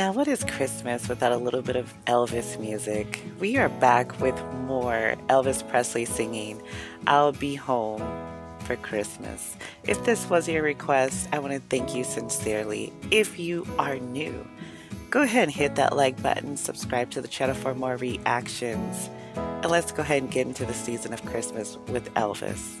Now, what is Christmas without a little bit of Elvis music? We are back with more Elvis Presley singing I'll Be Home for Christmas. If this was your request, I want to thank you sincerely. If you are new, go ahead and hit that like button, subscribe to the channel for more reactions, and let's go ahead and get into the season of Christmas with Elvis.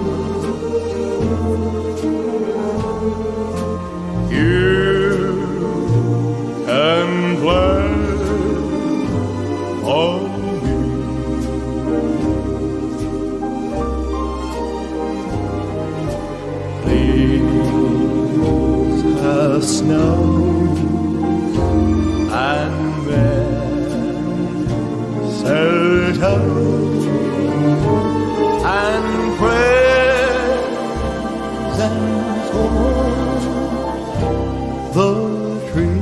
of snow and mistletoe and presents for the tree.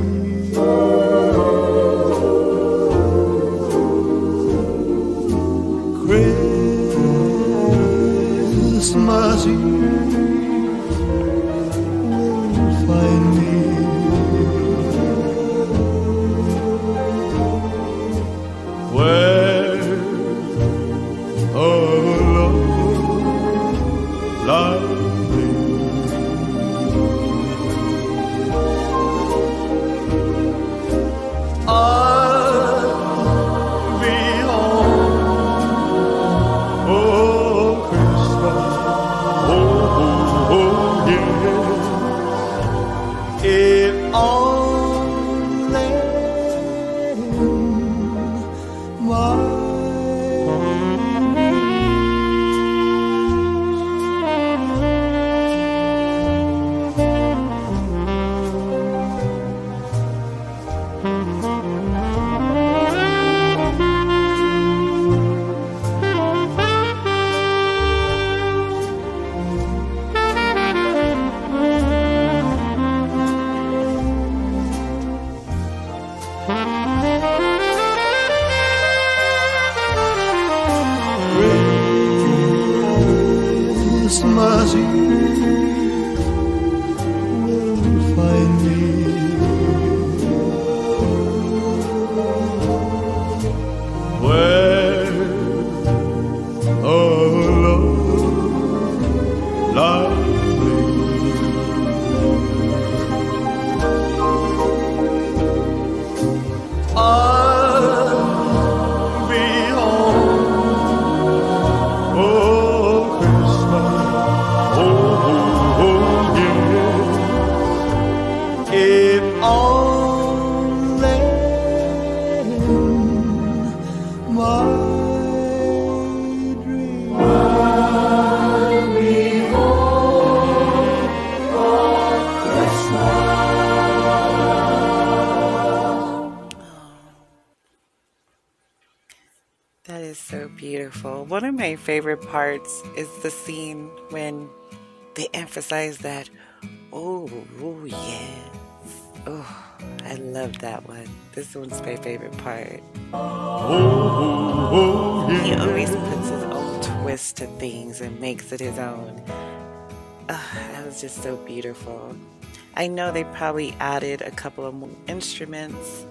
Christmas Eve. Oh. I'll be home oh, Christmas, oh, oh, oh yeah. If all beautiful. One of my favorite parts is the scene when they emphasize that, oh, oh yes. Oh, I love that one. This one's my favorite part. Oh, oh, he always puts his own twist to things and makes it his own. Oh, that was just so beautiful. I know they probably added a couple of more instruments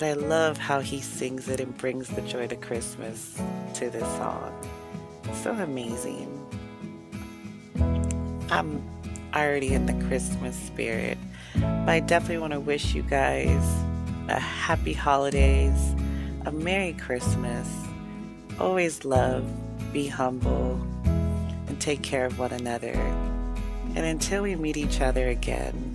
but I love how he sings it and brings the joy to Christmas to this song. So amazing. I'm already in the Christmas spirit, but I definitely want to wish you guys a happy holidays, a Merry Christmas. Always love, be humble, and take care of one another. And until we meet each other again,